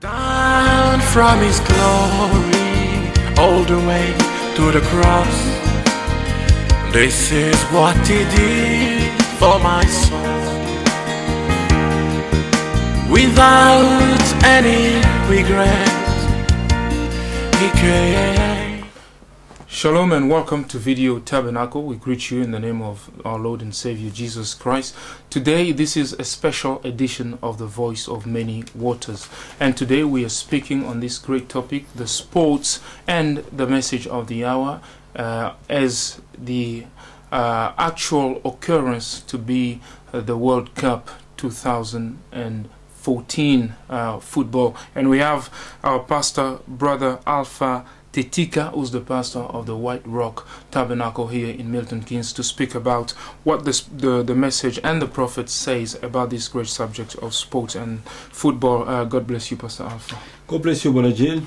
Down from his glory, all the way to the cross. This is what he did for my soul. Without any regret, he came. Shalom and welcome to Video Tabernacle. We greet you in the name of our Lord and Savior Jesus Christ. Today, this is a special edition of the Voice of Many Waters. And today, we are speaking on this great topic the sports and the message of the hour uh, as the uh, actual occurrence to be uh, the World Cup 2014 uh, football. And we have our pastor, brother Alpha. Thetika, who's the pastor of the White Rock Tabernacle here in Milton Keynes, to speak about what this, the the message and the prophet says about this great subject of sports and football. Uh, God bless you, Pastor Alpha. God bless you, Brother Jill.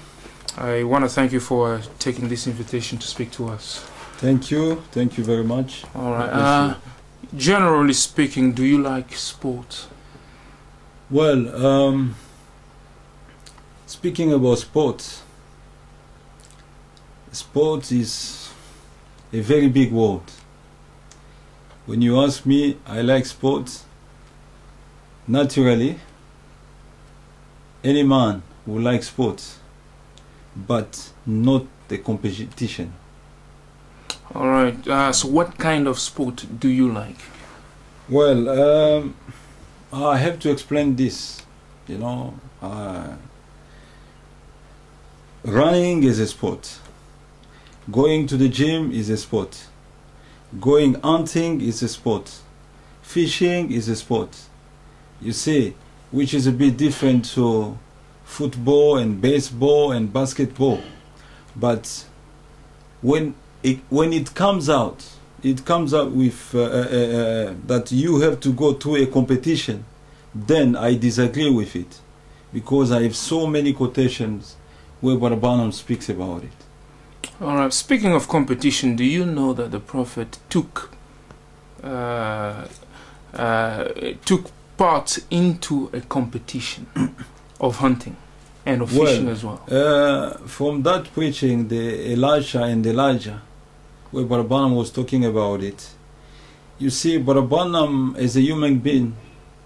I want to thank you for uh, taking this invitation to speak to us. Thank you. Thank you very much. All right. Uh, generally speaking, do you like sports? Well, um, speaking about sports, sports is a very big word. When you ask me, I like sports. Naturally, any man will like sports, but not the competition. All right. Uh, so, what kind of sport do you like? Well, um, I have to explain this. You know, uh, running is a sport. Going to the gym is a sport. Going hunting is a sport. Fishing is a sport. You see, which is a bit different to football and baseball and basketball. But when it, when it comes out, it comes out with uh, uh, uh, that you have to go to a competition, then I disagree with it because I have so many quotations where Barbanam speaks about it. All right. Speaking of competition, do you know that the prophet took uh, uh, took part into a competition of hunting and of Well, fishing as well? Uh, from that preaching, the Elisha and Elijah, where Barbanam was talking about it, you see, Barbanam as a human being,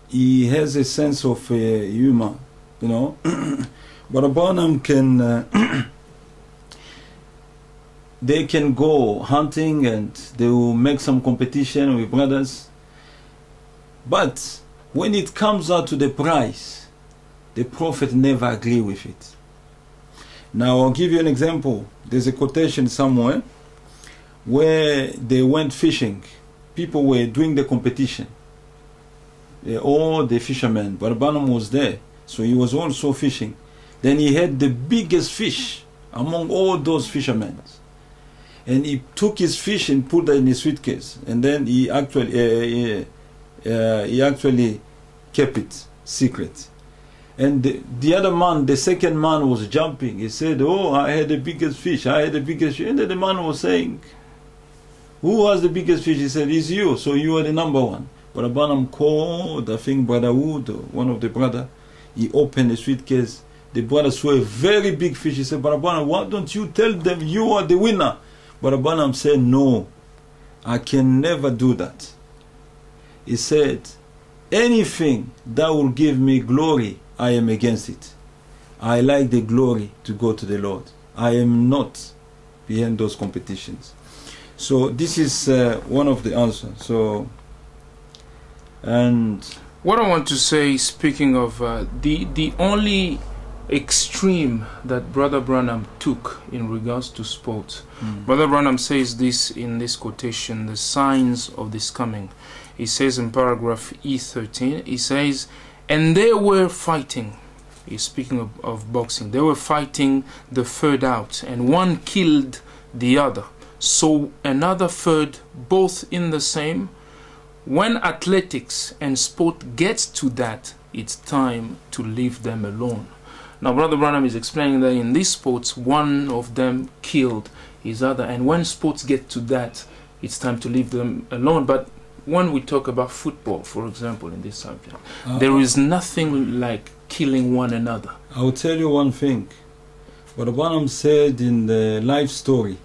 he has a sense of uh, humor, you know. Barbanam can, uh, they can go hunting and they will make some competition with brothers. But when it comes out to the price, the prophet never agree with it. Now I'll give you an example. There's a quotation somewhere where they went fishing. People were doing the competition. All the fishermen, Barbanam was there, so he was also fishing. Then he had the biggest fish among all those fishermen. And he took his fish and put it in his suitcase. And then he actually, uh, uh, he actually kept it secret. And the, the other man, the second man was jumping. He said, Oh, I had the biggest fish. I had the biggest fish. And then the man was saying, Who has the biggest fish? He said, It's you. So you are the number one. But Abanam called, I think, Brother Wood, one of the brother. He opened the suitcase. The brother saw a very big fish. He said, Brother Abanam, why don't you tell them you are the winner? But Abanam said, No, I can never do that. He said, Anything that will give me glory, I am against it. I like the glory to go to the Lord. I am not behind those competitions. So this is uh, one of the answers. So, and What I want to say, speaking of uh, the the only extreme that Brother Branham took in regards to sports, Brother Branham says this in this quotation: "The signs of this coming." He says in paragraph E13, he says, "And they were fighting." He's speaking of, of boxing. They were fighting the third out, and one killed the other. So another third, both in the same when athletics and sport gets to that it's time to leave them alone. Now, Brother Branham is explaining that in these sports, one of them killed his other, and when sports get to that, it's time to leave them alone. But when we talk about football, for example, in this subject, Uh, there is nothing like killing one another. I'll tell you one thing. What Branham said in the life story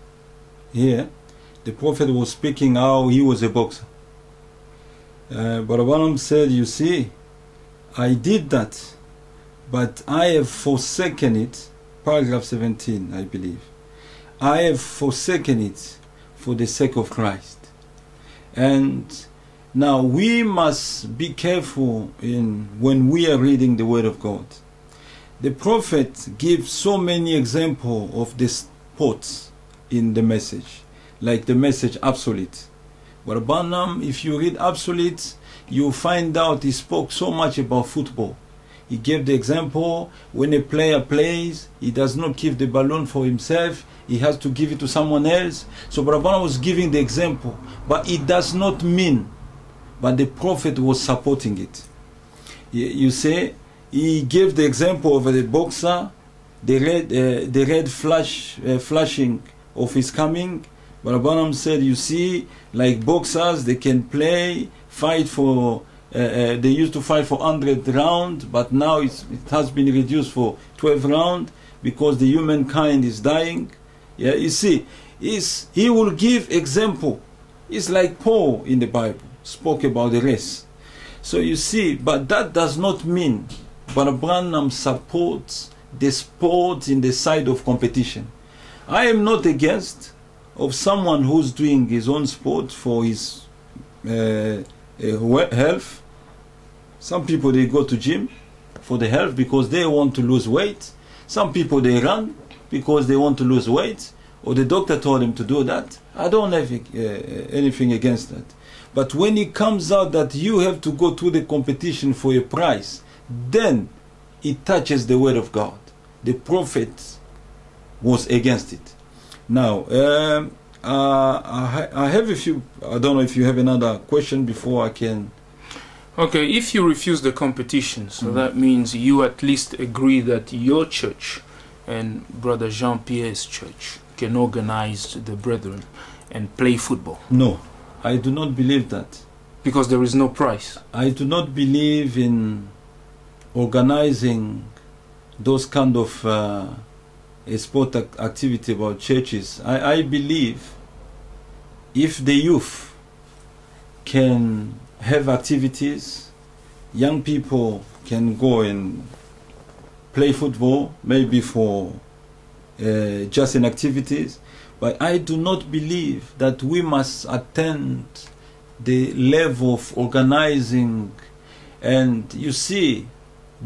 here, the prophet was speaking how he was a boxer. Uh, but said, You see, I did that, but I have forsaken it. Paragraph 17, I believe. I have forsaken it for the sake of Christ. And now we must be careful in when we are reading the Word of God. The prophet gives so many examples of the sports in the message, like the message absolute. But Barnum, if you read absolute, you find out he spoke so much about football. He gave the example when a player plays, he does not keep the balloon for himself, he has to give it to someone else. So Barabana was giving the example, but it does not mean, but the prophet was supporting it. You see, he gave the example of the boxer, the red, uh, the red flash, uh, flashing of his coming. But Branham said, you see, like boxers, they can play, fight for. Uh, uh, they used to fight for 100 rounds, but now it has been reduced for 12 rounds because the humankind is dying. Yeah, you see, is he will give example. It's like Paul in the Bible spoke about the race. So you see, but that does not mean but Branham supports the sport in the side of competition. I am not against of someone who's doing his own sport for his uh, uh, health. Some people they go to gym for the health because they want to lose weight. Some people they run because they want to lose weight, or the doctor told them to do that. I don't have uh, anything against that. But when it comes out that you have to go to the competition for a prize, then it touches the word of God. The prophet was against it. Now, um, uh, I, I have a few. I don't know if you have another question before I can. Okay, if you refuse the competition, so Mhm. that means you at least agree that your church and Brother Jean Pierre's church can organize the brethren and play football No, I do not believe that. because there is no price. I do not believe in organizing those kind of uh, a sport ac- activity about churches. I, I believe if the youth can have activities, young people can go and play football, maybe for uh, just in activities. But I do not believe that we must attend the level of organizing and you see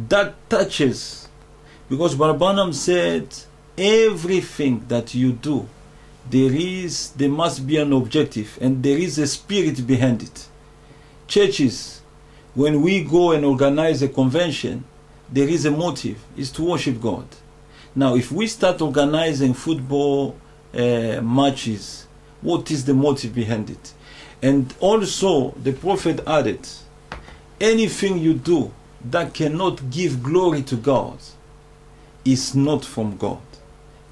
that touches because Barbanam said everything that you do there is there must be an objective and there is a spirit behind it. Churches when we go and organize a convention there is a motive is to worship god. Now if we start organizing football uh, matches what is the motive behind it? And also the prophet added anything you do that cannot give glory to god is not from god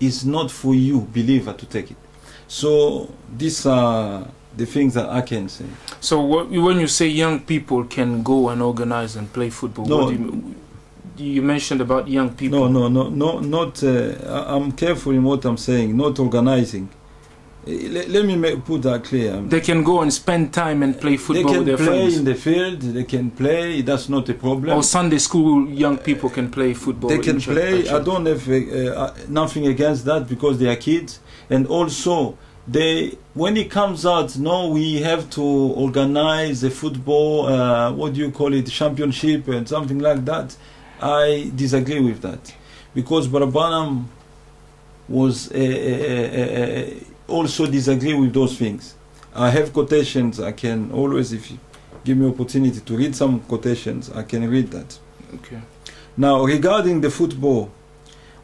is not for you believer to take it so these are the things that i can say So what, when you say young people can go and organize and play football, No. you, you mentioned about young people. no no no no not uh, i'm careful in what i'm saying not organizing let, let me make, put that clear They can go and spend time and play football with their friends. They can play in the field they can play that's not a problem Or Sunday school young people can play football. they can play i don't have uh, uh, nothing against that because they are kids and also they when it comes out no we have to organize a football uh, what do you call it championship and something like that i disagree with that because barabanam was uh, uh, uh, uh, also disagree with those things i have quotations i can always if you give me opportunity to read some quotations i can read that Okay. now, regarding the football,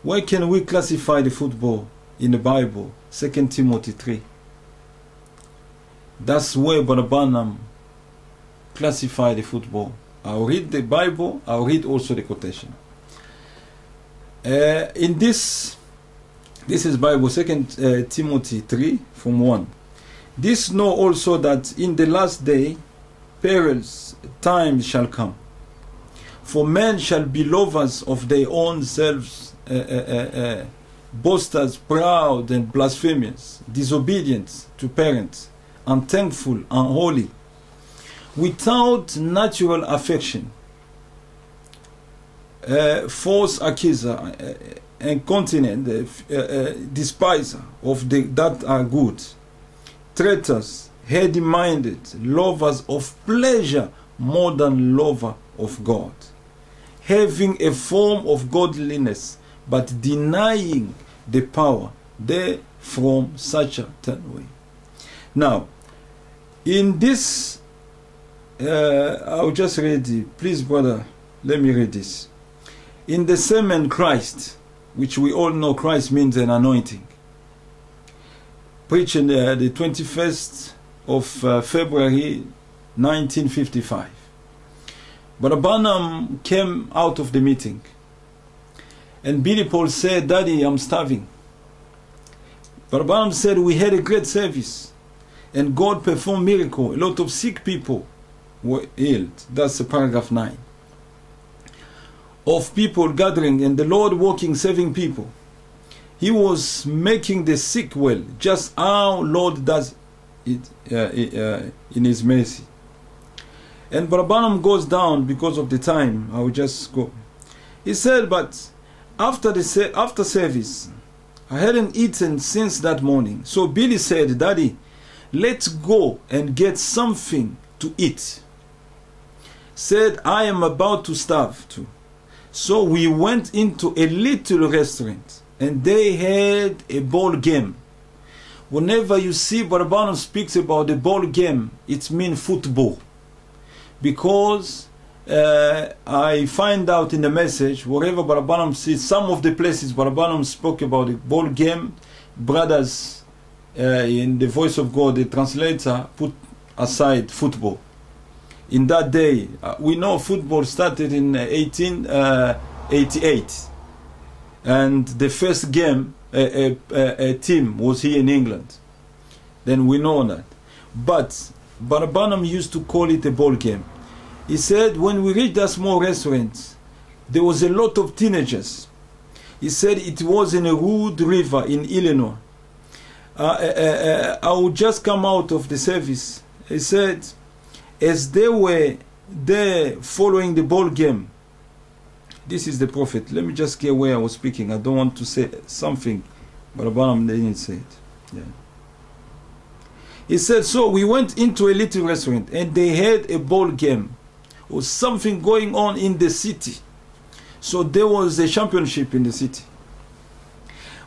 where can we classify the football in the Bible? Second Timothy 3. That's where Brother Branham classified the football. I'll read the Bible, I'll read also the quotation. Uh, in this, this is Bible, Second uh, Timothy 3 from 1. This know also that in the last day perils times shall come. For men shall be lovers of their own selves, uh, uh, uh, uh, boasters, proud and blasphemous, disobedient to parents, unthankful, unholy, without natural affection, uh, false accuser, uh, continent uh, uh, despiser of the that are good, traitors, heady-minded, lovers of pleasure more than lover of God, having a form of godliness, but denying the power therefrom such a turn away. Now, in this, uh, I'll just read it. Please, brother, let me read this. In the sermon Christ, which we all know Christ means an anointing, preached on uh, the 21st of uh, February 1955. But Branham came out of the meeting and Billy Paul said, Daddy, I'm starving. But Branham said, We had a great service and God performed miracle. A lot of sick people were healed. That's paragraph 9. Of people gathering and the Lord working, saving people. He was making the sick well, just how Lord does it uh, uh, in His mercy. And Branham goes down because of the time. I will just go. He said, But after the after service, I hadn't eaten since that morning. So Billy said, Daddy, let's go and get something to eat. Said, I am about to starve too. So we went into a little restaurant and they had a ball game. Whenever you see Barabano speaks about the ball game, it means football. Because uh, I find out in the message, wherever Barabanam sees, some of the places Barabanam spoke about the ball game, brothers uh, in the voice of God, the translator put aside football. In that day, uh, we know football started in 1888, and the first game, a, a, a team was here in England. Then we know that. But Barabanam used to call it a ball game. He said when we reached that small restaurant, there was a lot of teenagers. He said it was in a Wood River in Illinois. Uh, uh, uh, I would just come out of the service. He said, as they were there following the ball game, this is the prophet. Let me just get where I was speaking. I don't want to say something, but Abraham didn't say it. Yeah. He said, so we went into a little restaurant and they had a ball game or something going on in the city. So there was a championship in the city.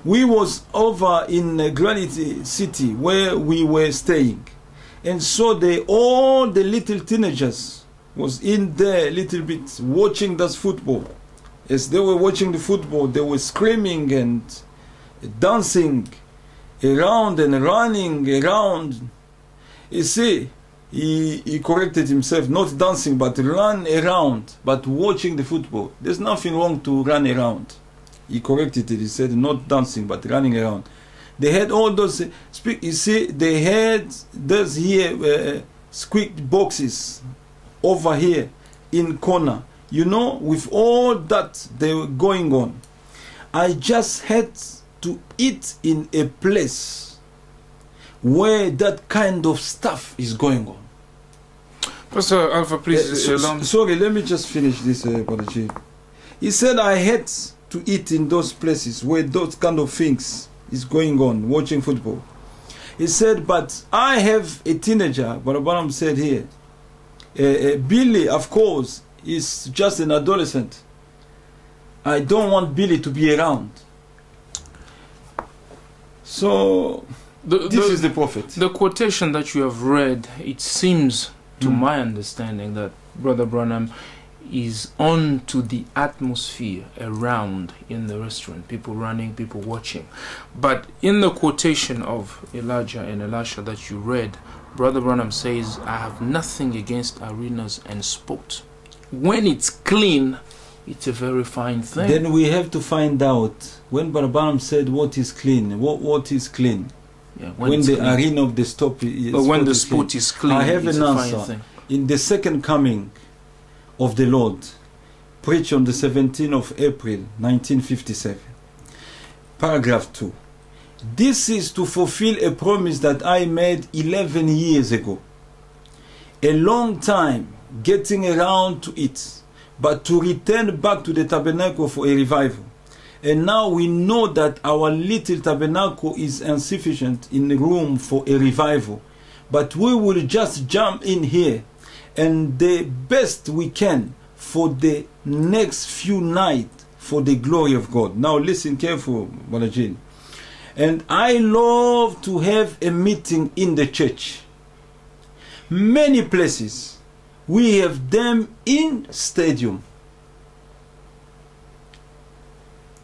We was over in Granite City where we were staying. And so they all the little teenagers was in there a little bit watching this football. As they were watching the football, they were screaming and dancing around and running around. You see, he, he corrected himself, not dancing, but run around, but watching the football. There's nothing wrong to run around. He corrected it. He said, not dancing, but running around. They had all those, you see, they had those here, uh, squeak boxes over here in corner. You know, with all that they were going on, I just had to eat in a place where that kind of stuff is going on. Pastor Alpha, please Uh, so- sorry, let me just finish this, uh. He said I had to eat in those places where those kind of things is going on, watching football. He said, but I have a teenager, Brother Branham said here. Uh, uh, Billy, of course, is just an adolescent. I don't want Billy to be around. So, The, this the- is the prophet. The quotation that you have read, it seems, to Mm. my understanding, that Brother Branham is on to the atmosphere around in the restaurant. People running, people watching. But in the quotation of Elijah and Elisha that you read, Brother Branham says, I have nothing against arenas and sports. when it's clean, it's a very fine thing. Then we have to find out when Barabanam said what is clean, what what is clean. yeah, When, it's the clean. arena of the stop is but when the is clean. sport is clean, I have an answer. in the second coming of the Lord, preached on the 17th of April 1957, paragraph 2. This is to fulfill a promise that I made 11 years ago. A long time getting around to it, but to return back to the tabernacle for a revival. And now we know that our little tabernacle is insufficient in room for a revival. But we will just jump in here and the best we can for the next few nights for the glory of God. Now listen careful, Jean. And I love to have a meeting in the church. Many places we have them in stadium.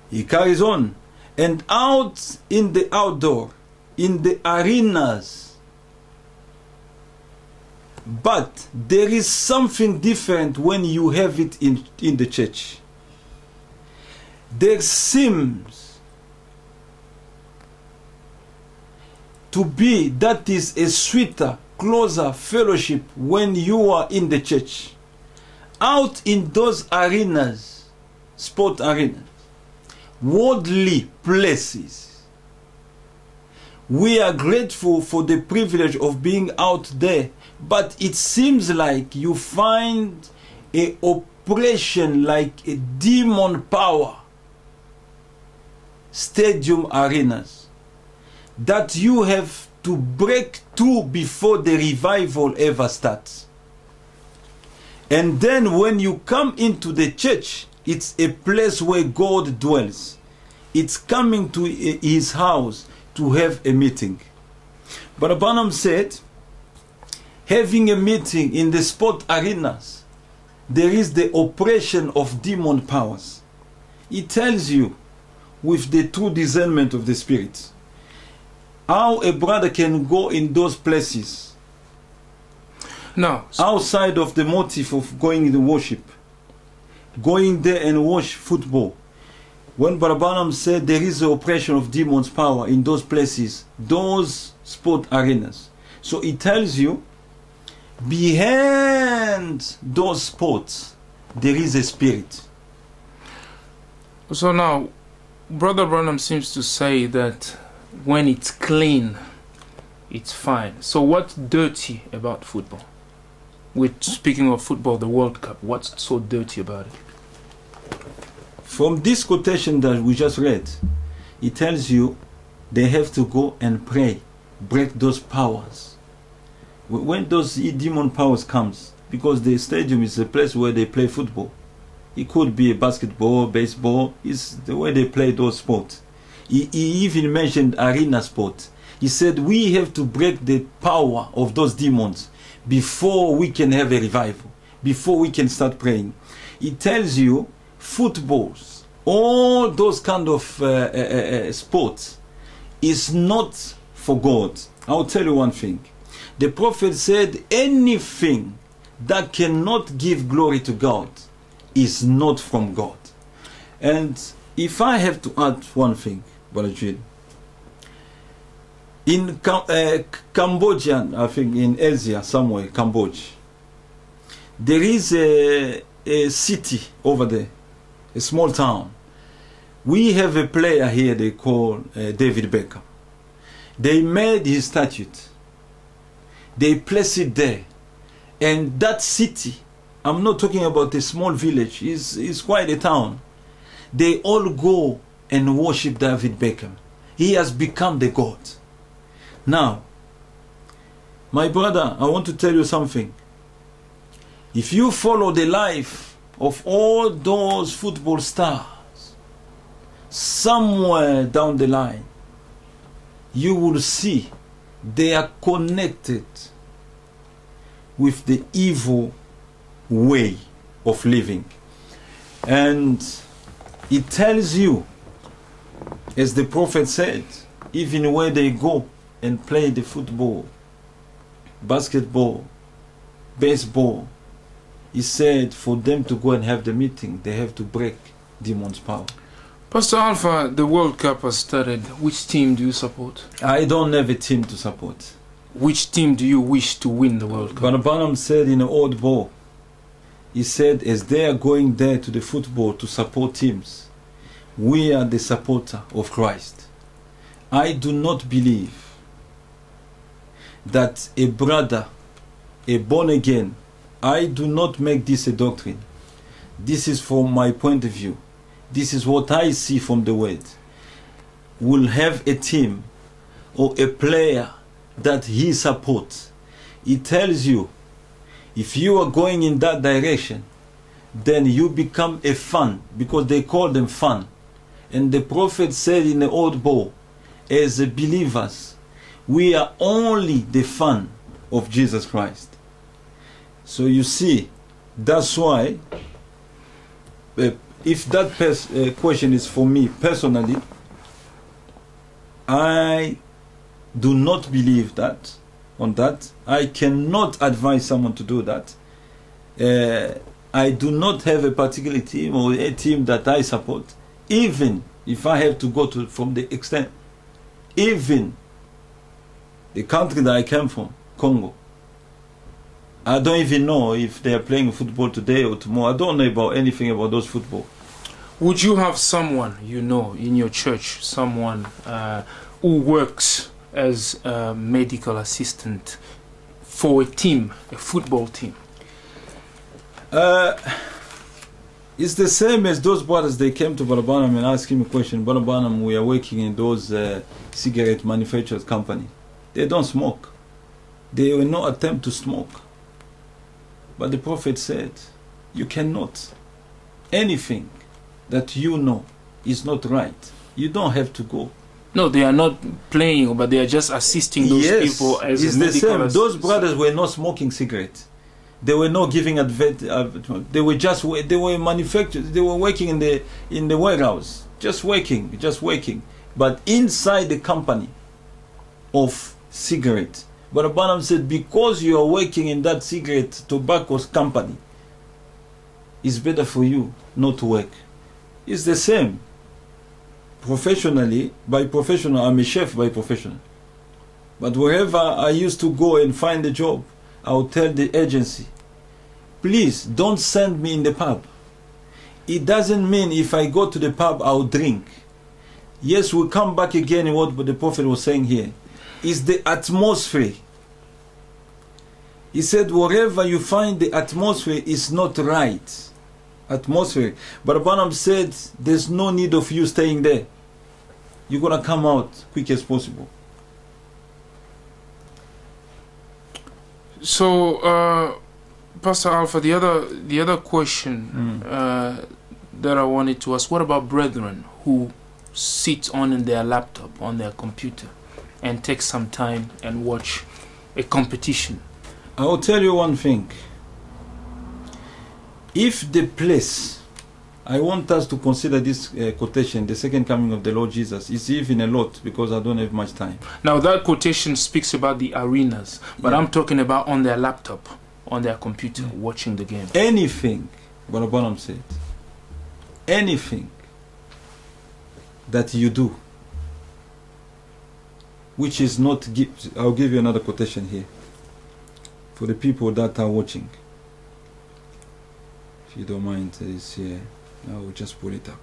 He carries on. And out in the outdoor, in the arenas, but there is something different when you have it in, in the church. There seems to be that is a sweeter, closer fellowship when you are in the church. Out in those arenas, sport arenas, worldly places, we are grateful for the privilege of being out there but it seems like you find a oppression like a demon power. Stadium arenas. That you have to break through before the revival ever starts. And then when you come into the church it's a place where god dwells. It's coming to his house to have a meeting but Abanam said having a meeting in the sport arenas, there is the oppression of demon powers. It tells you, with the true discernment of the Spirit, how a brother can go in those places Now, outside of the motive of going to worship, going there and watch football. When Barabanam said there is the oppression of demons' power in those places, those sport arenas. So it tells you behind those sports there is a spirit. so now, Brother Branham seems to say that when it's clean, it's fine. So what's dirty about football? With speaking of football, the World Cup, what's so dirty about it? From this quotation that we just read, it tells you they have to go and pray, break those powers. When those demon powers comes, because the stadium is a place where they play football. It could be basketball, baseball. It's the way they play those sports. He, he even mentioned arena sport. He said we have to break the power of those demons before we can have a revival, before we can start praying. It tells you footballs, all those kind of uh, uh, uh, uh, sports is not for God. I'll tell you one thing. The prophet said anything that cannot give glory to God is not from God. And if I have to add one thing, Jude, in uh, Cambodia, I think in Asia somewhere, Cambodia, there is a, a city over there, a small town. We have a player here they call uh, David Beckham. They made his statute. They place it there. And that city, I'm not talking about a small village, it's, it's quite a town. They all go and worship David Beckham. He has become the God. Now, my brother, I want to tell you something. If you follow the life of all those football stars, somewhere down the line, you will see they are connected with the evil way of living. And it tells you, as the prophet said, even where they go and play the football, basketball, baseball, he said for them to go and have the meeting, they have to break demons' power. Pastor Alpha, the World Cup has started. Which team do you support? I don't have a team to support. Which team do you wish to win the World Cup? But Branham said in the Oddball, he said, as they are going there to the football to support teams, we are the supporter of Christ. I do not believe that a brother, a born again, I do not make this a doctrine. This is from my point of view. This is what I see from the word. Will have a team or a player that he supports. He tells you if you are going in that direction, then you become a fan because they call them fan. And the prophet said in the Oddball, as believers, we are only the fan of Jesus Christ. So you see, that's why, uh, if that uh, question is for me personally, I do not believe that on that. I cannot advise someone to do that. Uh, I do not have a particular team or a team that I support, even if I have to go to from the extent, even the country that I came from, Congo. I don't even know if they are playing football today or tomorrow. I don't know about anything about those football. Would you have someone you know in your church, someone uh, who works as a medical assistant for a team, a football team? Uh, it's the same as those brothers. They came to Barabanam and asked him a question. Barabanam, we are working in those uh, cigarette manufacturers company. They don't smoke. They will not attempt to smoke. But the prophet said, you cannot. Anything that you know is not right. You don't have to go. No, they are not playing, but they are just assisting those yes, people as it's the same. Those brothers were not smoking cigarettes. They were not giving advert. advert- they were just they were manufactured. They were working in the in the warehouse, just working, just working. But inside the company of cigarette, but Abanam said because you are working in that cigarette tobacco company, it's better for you not to work. It's the same. Professionally, by professional, I'm a chef by profession. But wherever I used to go and find a job, I would tell the agency, please don't send me in the pub. It doesn't mean if I go to the pub, I'll drink. Yes, we'll come back again in what the prophet was saying here. It's the atmosphere. He said, wherever you find the atmosphere is not right. Atmosphere. But Abanam said, there's no need of you staying there. You're going to come out quick as possible. So, uh, Pastor Alpha, the other the other question uh, that I wanted to ask: What about brethren who sit on in their laptop on their computer and take some time and watch a competition? I will tell you one thing. If the place, I want us to consider this uh, quotation, the second coming of the Lord Jesus, is even a lot because I don't have much time. Now, that quotation speaks about the arenas, but Yeah. I'm talking about on their laptop, on their computer, watching the game. Anything, what Abanam said, anything that you do, which is not, I'll give you another quotation here for the people that are watching. If you don't mind, it's here. I will just pull it up.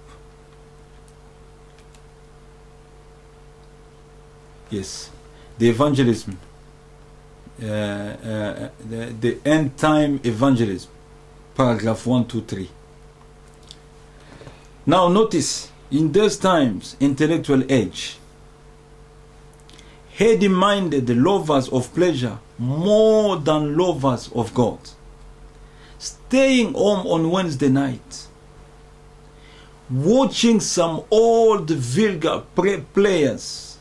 Yes, the evangelism, uh, uh, the, the end time evangelism, paragraph 1, 2, 3. Now, notice in those times, intellectual age, heady minded the lovers of pleasure more than lovers of God, staying home on Wednesday night watching some old vulgar players,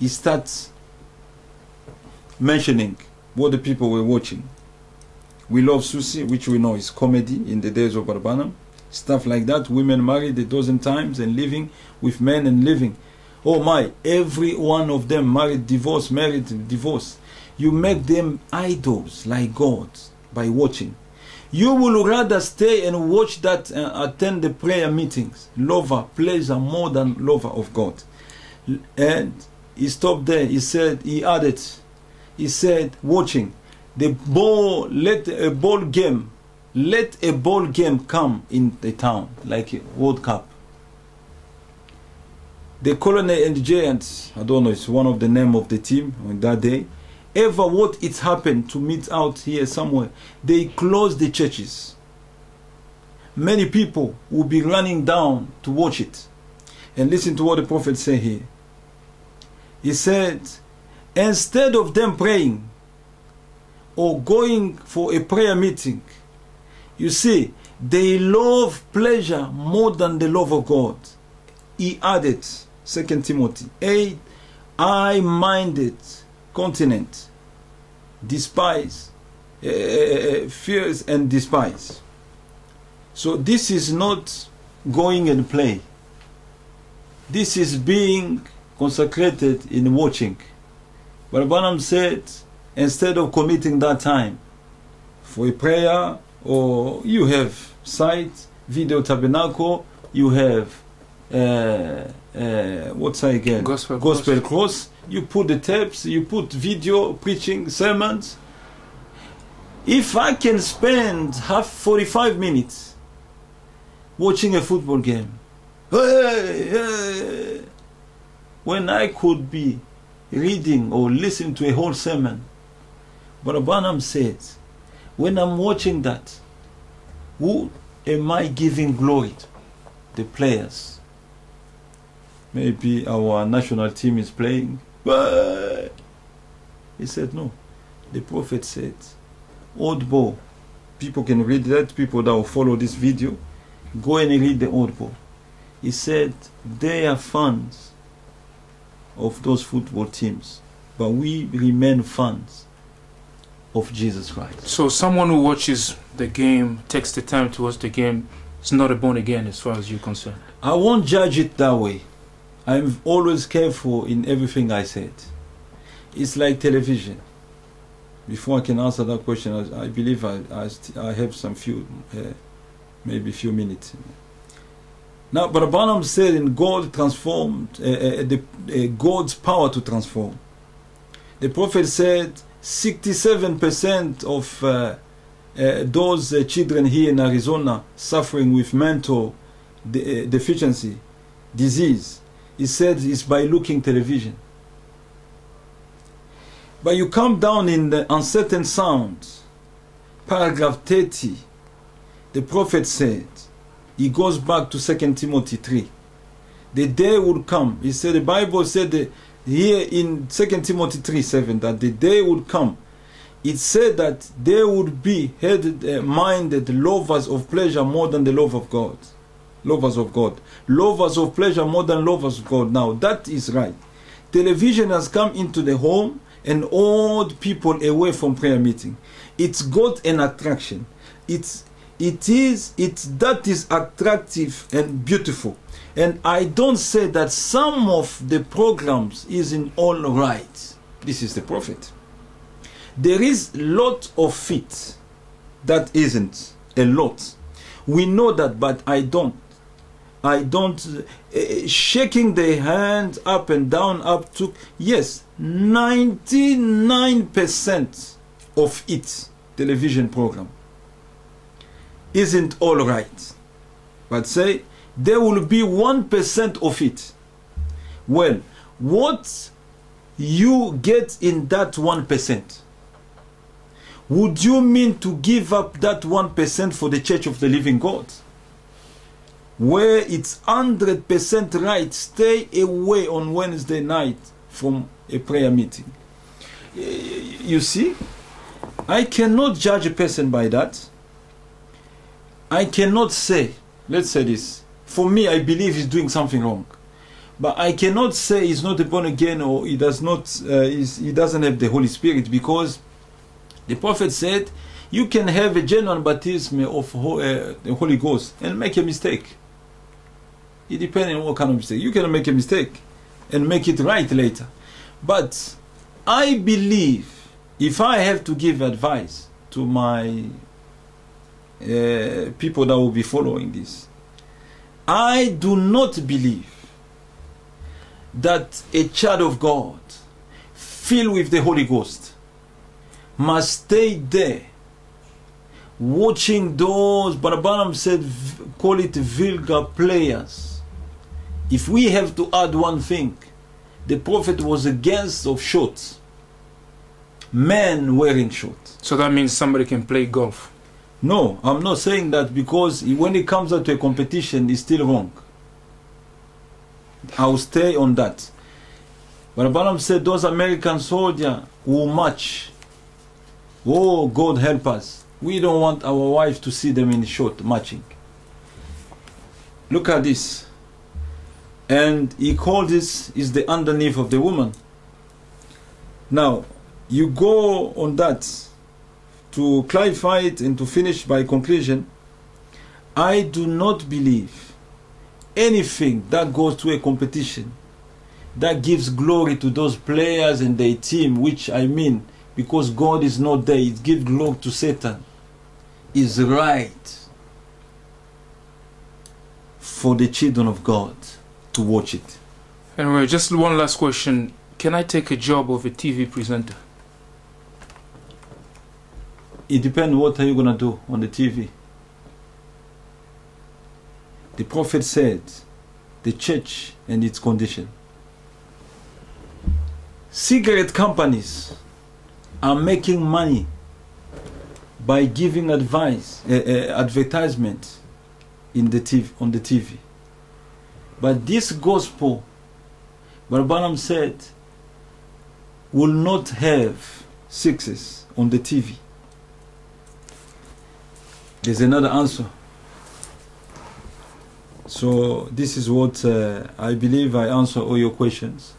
he starts mentioning what the people were watching. We love Susi, which we know is comedy in the days of Barbanam. Stuff like that. Women married a dozen times and living with men and living. Oh my, every one of them married, divorced, married, divorced. You make them idols like gods. by watching. You will rather stay and watch that and attend the prayer meetings. Lover, pleasure more than lover of God. And he stopped there. He said, he added, he said, watching the ball, let a ball game, let a ball game come in the town, like World Cup. The colonel and the giants, I don't know, it's one of the name of the team on that day. Ever what it happened to meet out here somewhere, they closed the churches. Many people will be running down to watch it. And listen to what the prophet said here. He said, instead of them praying or going for a prayer meeting, you see, they love pleasure more than the love of God. He added, 2 Timothy 8, I minded continent, despise, uh, fears and despise. So this is not going and play. This is being consecrated in watching. But Branham said, instead of committing that time for a prayer, or you have site, video tabernacle, you have uh, uh, what's I again? Gospel Gospel cross. You put the tapes, you put video, preaching, sermons. If I can spend half 45 minutes watching a football game, hey, hey, when I could be reading or listening to a whole sermon, but Branham says, when I'm watching that, who am I giving glory to? The players. Maybe our national team is playing. But he said, no. The prophet said, Oddball. People can read that, people that will follow this video. Go and read the Oddball. He said, they are fans of those football teams, but we remain fans of Jesus Christ. So someone who watches the game, takes the time to watch the game, is not a born again as far as you're concerned. I won't judge it that way. I'm always careful in everything I said. It's like television. Before I can answer that question, I, I believe I, I, I have some few, uh, maybe few minutes. Now, but Branham said in God transformed, uh, uh, the, uh, God's power to transform. The prophet said 67% of uh, uh, those children here in Arizona suffering with mental de- deficiency, disease, he said it's by looking television. But you come down in the uncertain sounds, paragraph 30, the prophet said, he goes back to 2 Timothy 3. The day will come. He said, the Bible said here in 2 Timothy 3 7 that the day would come. It said that there would be headed, uh, minded lovers of pleasure more than the love of God. Lovers of God. Lovers of pleasure more than lovers of God. Now, that is right. Television has come into the home and old people away from prayer meeting. It's got an attraction. It's it is it that is attractive and beautiful and i don't say that some of the programs isn't all right this is the prophet there is lot of it that isn't a lot we know that but i don't i don't uh, shaking the hand up and down up to yes 99% of it television program isn't all right. But say there will be 1% of it. Well, what you get in that 1%, would you mean to give up that 1% for the Church of the Living God? Where it's 100% right, stay away on Wednesday night from a prayer meeting. You see, I cannot judge a person by that. I cannot say, let's say this. For me, I believe he's doing something wrong, but I cannot say he's not born again or he does not. Uh, he doesn't have the Holy Spirit because the prophet said you can have a genuine baptism of uh, the Holy Ghost and make a mistake. It depends on what kind of mistake. You can make a mistake and make it right later. But I believe if I have to give advice, to my uh, people that will be following this. I do not believe that a child of God filled with the Holy Ghost must stay there watching those, Barabanam said, call it vulgar players. If we have to add one thing, the prophet was against of shorts. Men wearing shorts. So that means somebody can play golf. No, I'm not saying that because when it comes out to a competition, it's still wrong. I'll stay on that. But Branham said those American soldiers who march, oh God help us. We don't want our wife to see them in short marching. Look at this. And he called this is the underneath of the woman. Now, you go on that to clarify it and to finish by conclusion, I do not believe anything that goes to a competition that gives glory to those players and their team, which I mean, because God is not there, it gives glory to Satan, is right for the children of God to watch it. Anyway, just one last question. Can I take a job of a TV presenter? It depends what are you gonna do on the TV. The prophet said, the church and its condition. Cigarette companies are making money by giving advice, uh, uh, advertisement in the TV, on the TV. But this gospel, Branham said, will not have success on the TV. There's another answer. So this is what uh, I believe I answer all your questions.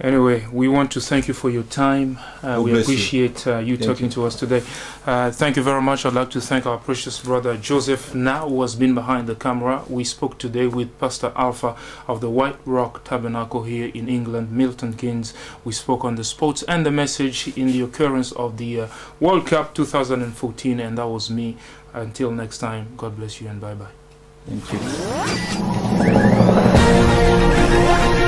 Anyway, we want to thank you for your time. Uh, we bless you. appreciate uh, you talking you. to us today. Uh, thank you very much. I'd like to thank our precious brother Joseph Now, who has been behind the camera. We spoke today with Pastor Alpha of the White Rock Tabernacle here in England, Milton Keynes. We spoke on the sports and the message in the occurrence of the uh, World Cup 2014, and that was me. Until next time, God bless you and bye bye. Thank you.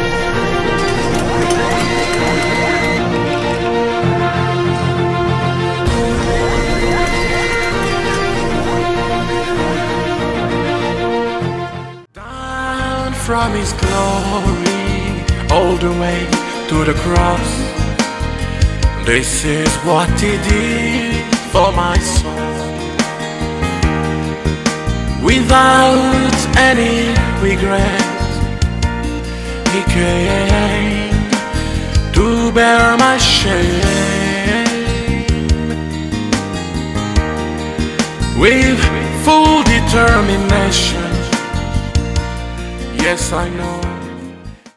From his glory, all the way to the cross. This is what he did for my soul. Without any regret, he came to bear my shame. With full determination, yes, I know